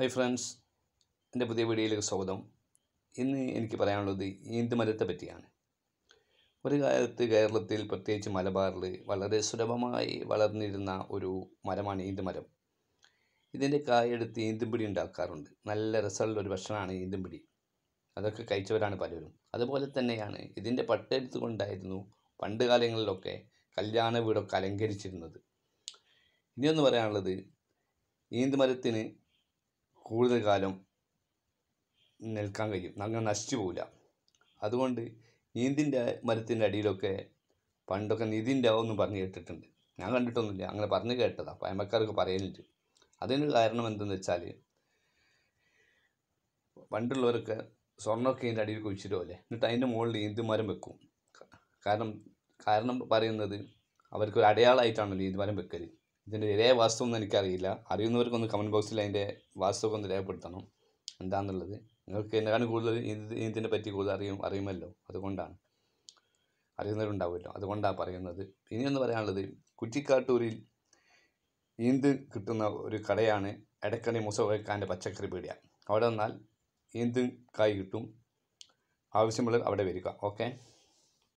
Hi friends എന്റെ പുതിയ വീഡിയോയിലേക്ക് സ്വാഗതം. ഇന്ന് എനിക്ക് പറയാനുള്ളത് ഈന്തുമരത്തെ പറ്റിയാണ്. ഒരു കാലത്ത് കേരളത്തിൽ പ്രത്യേകിച്ച് മലബാറിൽ വളരെ സുലഭമായി വളർന്നിരുന്ന ഒരു മരമാണ് ഈന്തുമരം ഇതിന്റെ കായെടുത്ത് ഈന്തുംപിടി ഉണ്ടാക്കാറുണ്ട്. നല്ല രസമുള്ള ഒരു ഭക്ഷണമാണ് ഈന്തുംപിടി. അതൊക്കെ കഴിച്ചവരാണ് പലരും. അതുപോലെ തന്നെയാണ് ഇതിന്റെ പട്ടെടുത്ത് കൊണ്ടായിരുന്നു പണ്ട് കാലങ്ങളിലൊക്കെ കല്യാണ വീടൊക്കെ അലങ്കരിച്ചിരുന്നത്. ഇനിയൊന്ന് പറയാനുള്ളത് ഈന്തുമരത്തിന് കൂടുതൽ കാലം നിൽക്കാൻ കഴിയും. അങ്ങനെ നശിച്ചു പോവില്ല. അതുകൊണ്ട് നീന്തിന്റെ മരത്തിന്റെ അടിയിലൊക്കെ പണ്ടൊക്കെ നീതിന്റെ ഒന്നും പറഞ്ഞ് കേട്ടിട്ടുണ്ട്. ഞാൻ കണ്ടിട്ടൊന്നുമില്ല. അങ്ങനെ പറഞ്ഞ് കേട്ടതാണ് പയമക്കാർക്ക് പറയുന്നുണ്ട് അതിന് കാരണം എന്തെന്ന് വെച്ചാൽ പണ്ടുള്ളവരൊക്കെ സ്വർണമൊക്കെ അതിന്റെ അടിയിൽ കുഴിച്ചിടുമല്ലേ എന്നിട്ട് അതിന്റെ മുകളിൽ ഈന്തുമരം വെക്കും. കാരണം കാരണം പറയുന്നത് അവർക്കൊരു അടയാളമായിട്ടാണല്ലോ ഈന്തുമരം വെക്കൽ ഇതിന്റെ ശരിയായ വാസ്തവം എനിക്കറിയില്ല. അറിയുന്നവർക്കൊന്ന് കമന്റ് ബോക്സിൽ അതിന്റെ വാസ്തവം ഒന്ന് രേഖപ്പെടുത്തണം. എന്താണെന്നുള്ളത് നിങ്ങൾക്ക് എന്നെക്കാളും കൂടുതൽ ഇത് ഇതിനെ പറ്റി കൂടുതൽ അറിയും അറിയുമല്ലോ. അതുകൊണ്ടാണ്. അറിയുന്നവരുണ്ടാവുമല്ലോ. അതുകൊണ്ടാണ് പറയുന്നത്. ഇനിയൊന്ന് പറയാനുള്ളത്. കുറ്റിക്കാട്ടൂരിൽ ഈന്ത് കിട്ടുന്ന ഒരു കടയാണ് എടക്കണി മുസവക്കാന്റെ പച്ചക്കറി പീടിക. അവിടെ വന്നാൽ ഈന്ത് കായ് കിട്ടും. ആവശ്യമുള്ളത് അവിടെ വരിക. ഓക്കെ?